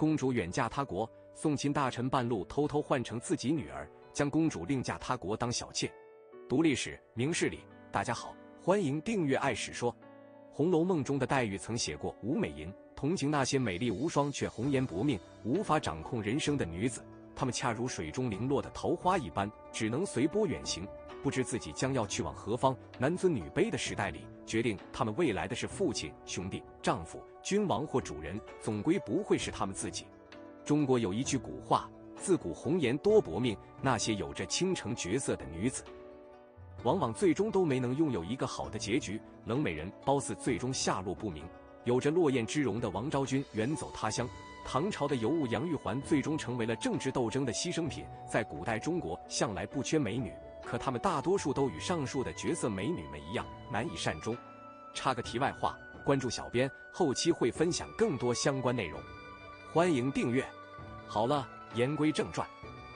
公主远嫁他国，宋钦大臣半路偷偷换成自己女儿，将公主另嫁他国当小妾。读历史，明事理。大家好，欢迎订阅《爱史说》。《红楼梦》中的黛玉曾写过吴美吟，同情那些美丽无双却红颜薄命、无法掌控人生的女子。她们恰如水中零落的桃花一般，只能随波远行，不知自己将要去往何方。男尊女卑的时代里，决定他们未来的是父亲、兄弟、丈夫。君王或主人，总归不会是他们自己。中国有一句古话：“自古红颜多薄命。”那些有着倾城绝色的女子，往往最终都没能拥有一个好的结局。冷美人褒姒最终下落不明，有着落雁之容的王昭君远走他乡，唐朝的尤物杨玉环最终成为了政治斗争的牺牲品。在古代中国，向来不缺美女，可他们大多数都与上述的绝色美女们一样，难以善终。插个题外话。关注小编，后期会分享更多相关内容，欢迎订阅。好了，言归正传。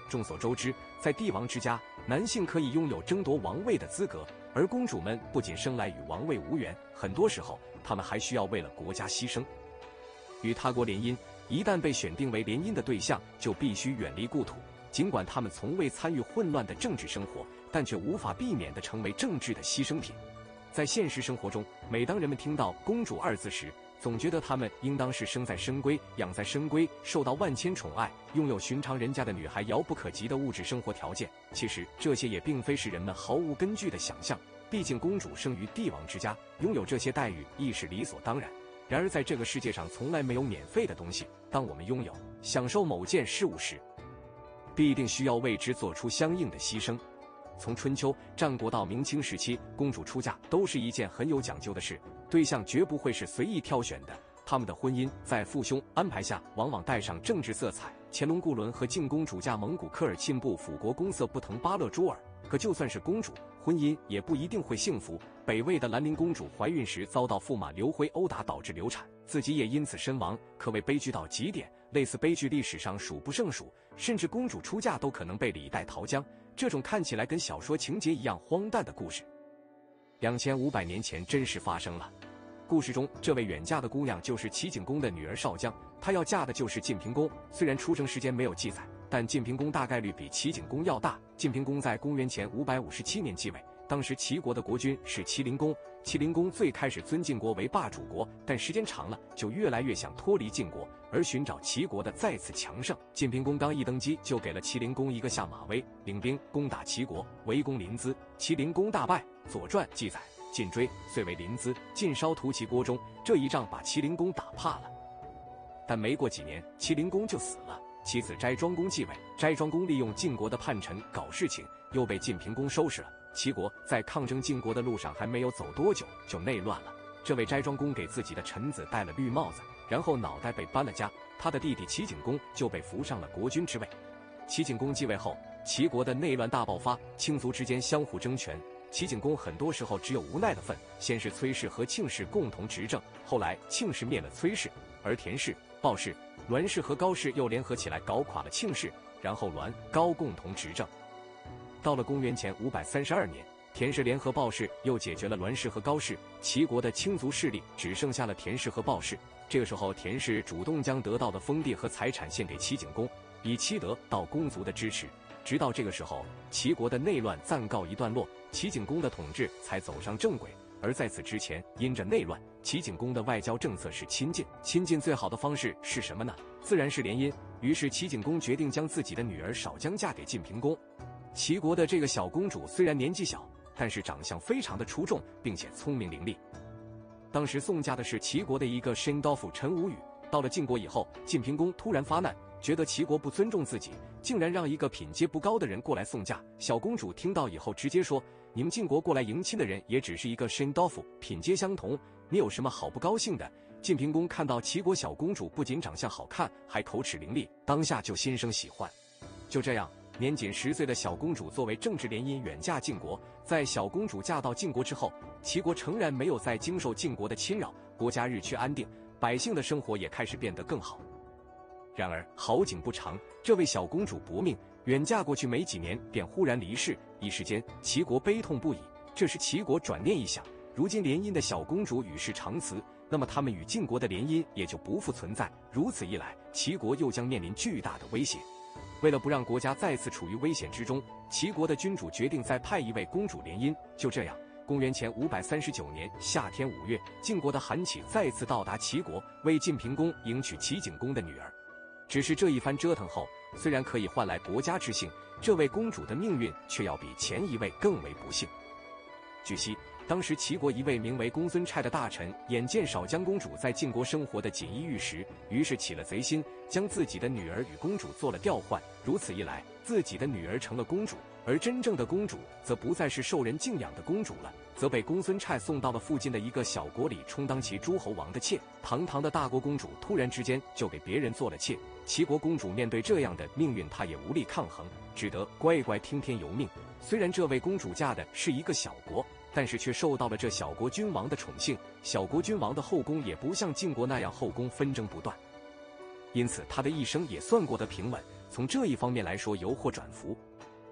众所周知，在帝王之家，男性可以拥有争夺王位的资格，而公主们不仅生来与王位无缘，很多时候她们还需要为了国家牺牲，与他国联姻。一旦被选定为联姻的对象，就必须远离故土。尽管他们从未参与混乱的政治生活，但却无法避免地成为政治的牺牲品。在现实生活中，每当人们听到“公主”二字时，总觉得她们应当是生在深闺、养在深闺，受到万千宠爱，拥有寻常人家的女孩遥不可及的物质生活条件。其实，这些也并非是人们毫无根据的想象。毕竟，公主生于帝王之家，拥有这些待遇亦是理所当然。然而，在这个世界上，从来没有免费的东西。当我们拥有、享受某件事物时，必定需要为之做出相应的牺牲。从春秋战国到明清时期，公主出嫁都是一件很有讲究的事，对象绝不会是随意挑选的。他们的婚姻在父兄安排下，往往带上政治色彩。乾隆固伦和靖公主嫁蒙古科尔沁部辅国公色不腾巴勒珠尔，可就算是公主，婚姻也不一定会幸福。北魏的兰陵公主怀孕时遭到驸马刘辉殴打，导致流产，自己也因此身亡，可谓悲剧到极点。类似悲剧历史上数不胜数，甚至公主出嫁都可能被李代桃僵。这种看起来跟小说情节一样荒诞的故事，两千五百年前真实发生了。故事中，这位远嫁的姑娘就是齐景公的女儿少姜，她要嫁的就是晋平公。虽然出生时间没有记载，但晋平公大概率比齐景公要大。晋平公在公元前五百五十七年继位。当时齐国的国君是齐灵公，齐灵公最开始尊晋国为霸主国，但时间长了就越来越想脱离晋国，而寻找齐国的再次强盛。晋平公刚一登基，就给了齐灵公一个下马威，领兵攻打齐国，围攻临淄，齐灵公大败。《左传》记载，晋追，遂为临淄，晋烧屠齐国中。这一仗把齐灵公打怕了，但没过几年，齐灵公就死了，其子斋庄公继位。斋庄公利用晋国的叛臣搞事情，又被晋平公收拾了。齐国在抗争晋国的路上还没有走多久，就内乱了。这位斋庄公给自己的臣子戴了绿帽子，然后脑袋被搬了家，他的弟弟齐景公就被扶上了国君之位。齐景公继位后，齐国的内乱大爆发，卿族之间相互争权。齐景公很多时候只有无奈的份。先是崔氏和庆氏共同执政，后来庆氏灭了崔氏，而田氏、鲍氏、栾氏和高氏又联合起来搞垮了庆氏，然后栾、高共同执政。到了公元前五百三十二年，田氏联合鲍氏，又解决了栾氏和高氏，齐国的卿族势力只剩下了田氏和鲍氏。这个时候，田氏主动将得到的封地和财产献给齐景公，以期得到公族的支持。直到这个时候，齐国的内乱暂告一段落，齐景公的统治才走上正轨。而在此之前，因着内乱，齐景公的外交政策是亲近。亲近最好的方式是什么呢？自然是联姻。于是齐景公决定将自己的女儿少姜嫁给晋平公。齐国的这个小公主虽然年纪小，但是长相非常的出众，并且聪明伶俐。当时送嫁的是齐国的一个申刀府陈无宇。到了晋国以后，晋平公突然发难，觉得齐国不尊重自己，竟然让一个品阶不高的人过来送嫁。小公主听到以后，直接说：“你们晋国过来迎亲的人，也只是一个申刀府，品阶相同，你有什么好不高兴的？”晋平公看到齐国小公主不仅长相好看，还口齿伶俐，当下就心生喜欢。就这样。年仅十岁的小公主作为政治联姻远嫁晋国，在小公主嫁到晋国之后，齐国诚然没有再经受晋国的侵扰，国家日趋安定，百姓的生活也开始变得更好。然而好景不长，这位小公主薄命，远嫁过去没几年便忽然离世，一时间齐国悲痛不已。这时齐国转念一想，如今联姻的小公主与世长辞，那么他们与晋国的联姻也就不复存在。如此一来，齐国又将面临巨大的威胁。为了不让国家再次处于危险之中，齐国的君主决定再派一位公主联姻。就这样，公元前五百三十九年夏天五月，晋国的韩起再次到达齐国，为晋平公迎娶齐景公的女儿。只是这一番折腾后，虽然可以换来国家之幸，这位公主的命运却要比前一位更为不幸。据悉。当时齐国一位名为公孙瓒的大臣，眼见少姜公主在晋国生活的锦衣玉食，于是起了贼心，将自己的女儿与公主做了调换。如此一来，自己的女儿成了公主，而真正的公主则不再是受人敬仰的公主了，则被公孙瓒送到了附近的一个小国里，充当其诸侯王的妾。堂堂的大国公主，突然之间就给别人做了妾。齐国公主面对这样的命运，她也无力抗衡，只得乖乖听天由命。虽然这位公主嫁的是一个小国。但是却受到了这小国君王的宠幸，小国君王的后宫也不像晋国那样后宫纷争不断，因此他的一生也算过得平稳。从这一方面来说，由祸转福。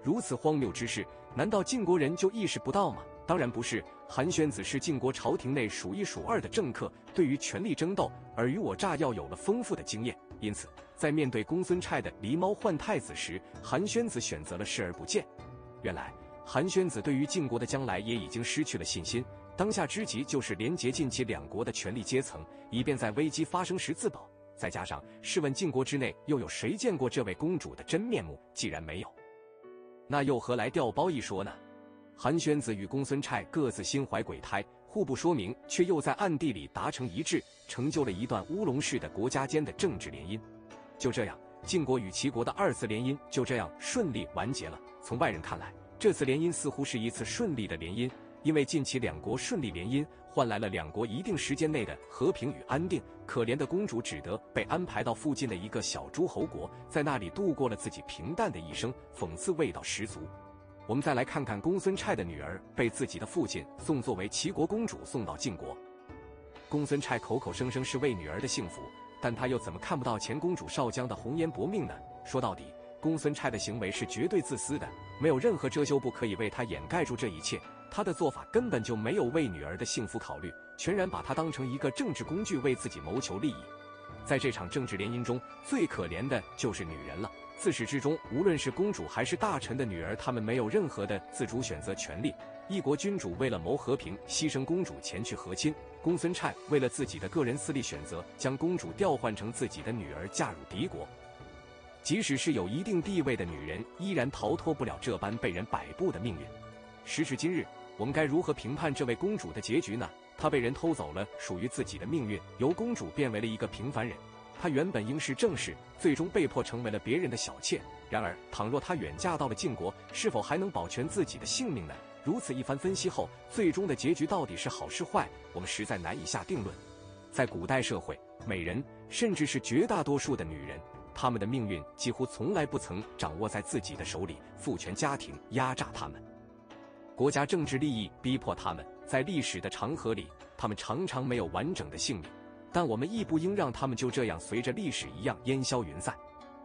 如此荒谬之事，难道晋国人就意识不到吗？当然不是。韩宣子是晋国朝廷内数一数二的政客，对于权力争斗尔虞我诈要有了丰富的经验，因此在面对公孙瓒的狸猫换太子时，韩宣子选择了视而不见。原来。韩宣子对于晋国的将来也已经失去了信心，当下之急就是连结晋齐两国的权力阶层，以便在危机发生时自保。再加上，试问晋国之内又有谁见过这位公主的真面目？既然没有，那又何来调包一说呢？韩宣子与公孙瓒各自心怀鬼胎，互不说明，却又在暗地里达成一致，成就了一段乌龙式的国家间的政治联姻。就这样，晋国与齐国的二次联姻就这样顺利完结了。从外人看来，这次联姻似乎是一次顺利的联姻，因为近期两国顺利联姻，换来了两国一定时间内的和平与安定。可怜的公主只得被安排到附近的一个小诸侯国，在那里度过了自己平淡的一生，讽刺味道十足。我们再来看看公孙瓒的女儿被自己的父亲送作为齐国公主送到晋国，公孙瓒口口声声是为女儿的幸福，但他又怎么看不到前公主少姜的红颜薄命呢？说到底。公孙瓒的行为是绝对自私的，没有任何遮羞布可以为他掩盖住这一切。他的做法根本就没有为女儿的幸福考虑，全然把她当成一个政治工具，为自己谋求利益。在这场政治联姻中，最可怜的就是女人了。自始至终，无论是公主还是大臣的女儿，她们没有任何的自主选择权利。一国君主为了谋和平，牺牲公主前去和亲；公孙瓒为了自己的个人私利选择，将公主调换成自己的女儿，嫁入敌国。即使是有一定地位的女人，依然逃脱不了这般被人摆布的命运。时至今日，我们该如何评判这位公主的结局呢？她被人偷走了属于自己的命运，由公主变为了一个平凡人。她原本应是正室，最终被迫成为了别人的小妾。然而，倘若她远嫁到了晋国，是否还能保全自己的性命呢？如此一番分析后，最终的结局到底是好是坏，我们实在难以下定论。在古代社会，美人甚至是绝大多数的女人。他们的命运几乎从来不曾掌握在自己的手里，父权家庭压榨他们，国家政治利益逼迫他们，在历史的长河里，他们常常没有完整的性命。但我们亦不应让他们就这样随着历史一样烟消云散。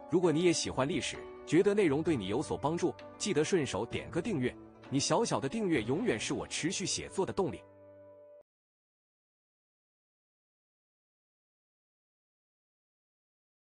如果你也喜欢历史，觉得内容对你有所帮助，记得顺手点个订阅，你小小的订阅永远是我持续写作的动力。